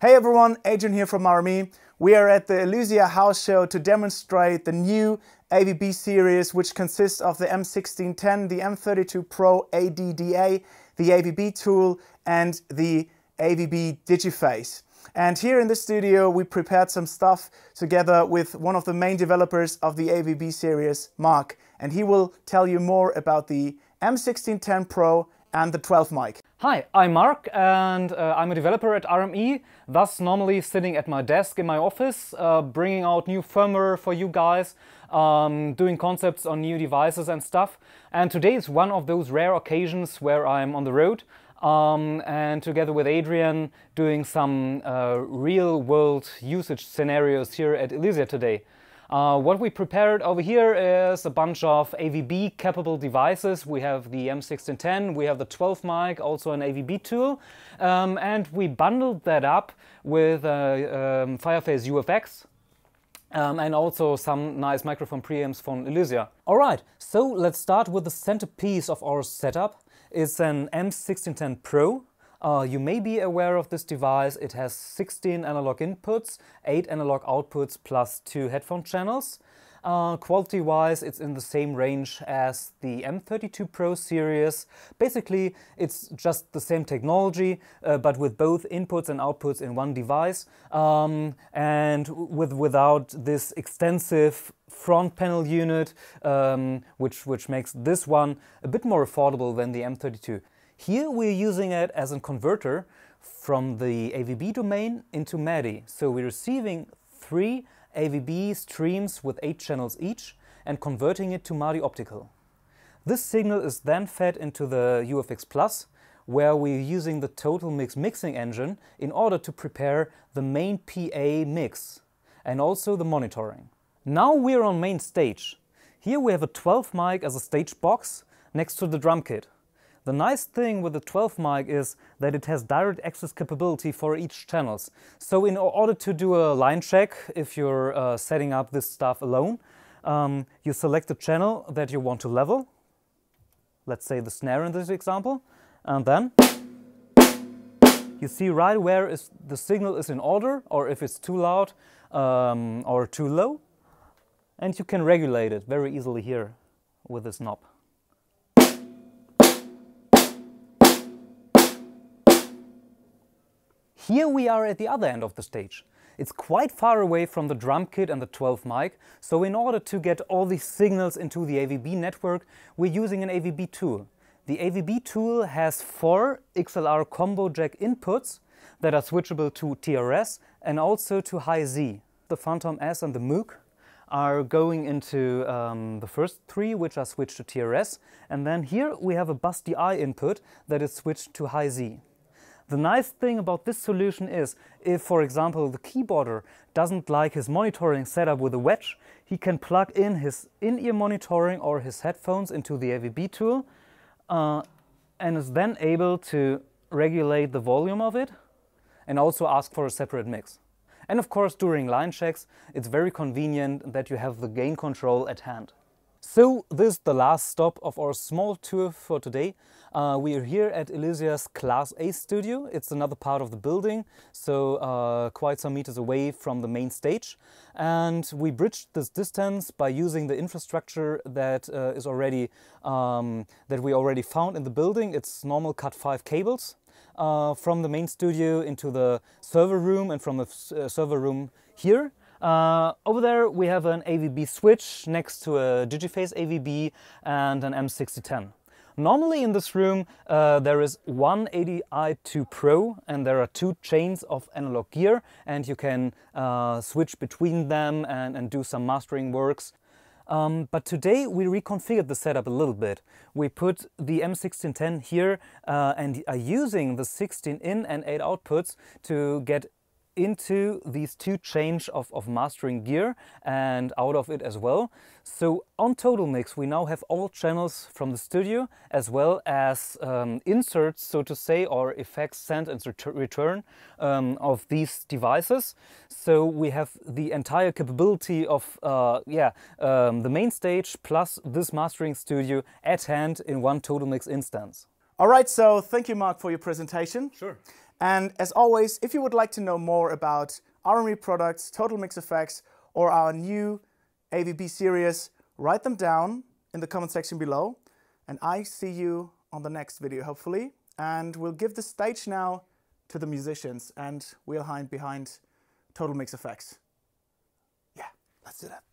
Hey everyone, Adrian here from RME. We are at the Elysia House Show to demonstrate the new AVB series, which consists of the M1610, the M32 Pro ADDA, the AVB tool, and the AVB Digiface. And here in the studio, we prepared some stuff together with one of the main developers of the AVB series, Mark. And he will tell you more about the M1610 Pro and the 12 mic. Hi, I'm Mark and uh, I'm a developer at RME, thus normally sitting at my desk in my office, uh, bringing out new firmware for you guys, um, doing concepts on new devices and stuff. And today is one of those rare occasions where I'm on the road um, and together with Adrian doing some uh, real world usage scenarios here at Elysia today. Uh, what we prepared over here is a bunch of AVB capable devices. We have the M1610, we have the 12 mic, also an AVB tool, um, and we bundled that up with uh, um, Fireface UFX, um, and also some nice microphone preamps from Elysia. Alright, so let's start with the centerpiece of our setup. It's an M1610 Pro uh, you may be aware of this device. It has 16 analog inputs, 8 analog outputs plus 2 headphone channels. Uh, Quality-wise, it's in the same range as the M32 Pro series. Basically, it's just the same technology, uh, but with both inputs and outputs in one device, um, and with without this extensive front panel unit, um, which which makes this one a bit more affordable than the M32. Here we're using it as a converter from the AVB domain into MADI. So we're receiving three AVB streams with eight channels each and converting it to MADI optical. This signal is then fed into the UFX Plus where we're using the Total Mix mixing engine in order to prepare the main PA mix and also the monitoring. Now we're on main stage. Here we have a 12 mic as a stage box next to the drum kit. The nice thing with the 12 mic is that it has direct access capability for each channels. So in order to do a line check, if you're uh, setting up this stuff alone, um, you select the channel that you want to level. Let's say the snare in this example. And then you see right where is the signal is in order or if it's too loud um, or too low. And you can regulate it very easily here with this knob. Here we are at the other end of the stage. It's quite far away from the drum kit and the 12 mic, so in order to get all these signals into the AVB network, we're using an AVB tool. The AVB tool has four XLR combo jack inputs that are switchable to TRS and also to high Z. The Fantom S and the Moog are going into um, the first three, which are switched to TRS. And then here we have a bus DI input that is switched to high Z. The nice thing about this solution is, if for example the keyboarder doesn't like his monitoring setup with a wedge, he can plug in his in-ear monitoring or his headphones into the AVB tool uh, and is then able to regulate the volume of it and also ask for a separate mix. And of course during line checks it's very convenient that you have the gain control at hand. So this is the last stop of our small tour for today. Uh, we are here at Elysia's Class A studio. It's another part of the building, so uh, quite some meters away from the main stage. And we bridged this distance by using the infrastructure that uh, is already um, that we already found in the building. It's normal Cat 5 cables uh, from the main studio into the server room and from the uh, server room here. Uh, over there we have an AVB switch next to a Digiface AVB and an M1610. Normally in this room uh, there is one ADI2 Pro and there are two chains of analog gear and you can uh, switch between them and, and, do some mastering works. Um, but today we reconfigured the setup a little bit. We put the M1610 here uh, and are using the 16 in and 8 outputs to get into these two change of, of mastering gear and out of it as well. So on Total Mix we now have all channels from the studio as well as um, inserts so to say or effects sent and return um, of these devices. So we have the entire capability of uh, yeah um, the main stage plus this mastering studio at hand in one Total Mix instance. All right, so thank you Mark for your presentation. Sure. And as always, if you would like to know more about RME products, Total Mix Effects, or our new AVB series, write them down in the comment section below. And I see you on the next video, hopefully. And we'll give the stage now to the musicians and we'll hide behind Total Mix Effects. Yeah, let's do that.